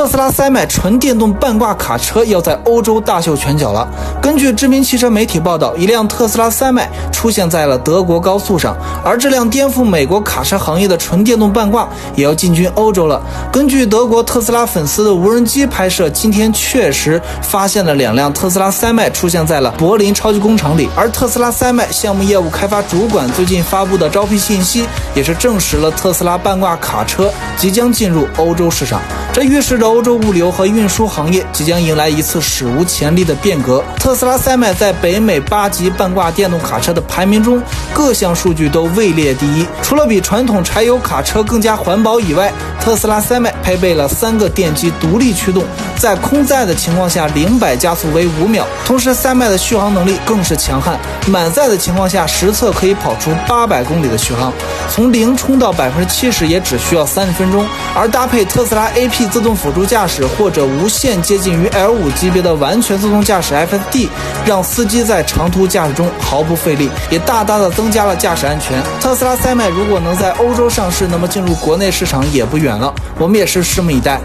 特斯拉塞迈纯电动半挂卡车要在欧洲大秀拳脚了。根据知名汽车媒体报道，一辆特斯拉塞迈出现在了德国高速上，而这辆颠覆美国卡车行业的纯电动半挂也要进军欧洲了。根据德国特斯拉粉丝的无人机拍摄，今天确实发现了两辆特斯拉塞麦出现在了柏林超级工厂里，而特斯拉塞麦项目业务开发主管最近发布的招聘信息，也是证实了特斯拉半挂卡车即将进入欧洲市场。这预示着欧洲物流和运输行业即将迎来一次史无前例的变革。特斯拉塞麦在北美八级半挂电动卡车的排名中，各项数据都位列第一。除了比传统柴油卡车更加环保以外，特斯拉塞迈配备了三个电机独立驱动，在空载的情况下，零百加速为五秒。同时，塞迈的续航能力更是强悍，满载的情况下，实测可以跑出八百公里的续航，从零充到百分之七十也只需要三十分钟。而搭配特斯拉 AP 自动辅助驾驶或者无限接近于 L5 级别的完全自动驾驶 FSD，让司机在长途驾驶中毫不费力，也大大的增加了驾驶安全。特斯拉塞迈如果能在欧洲上市，那么进入国内市场也不远了。我们也是拭目以待。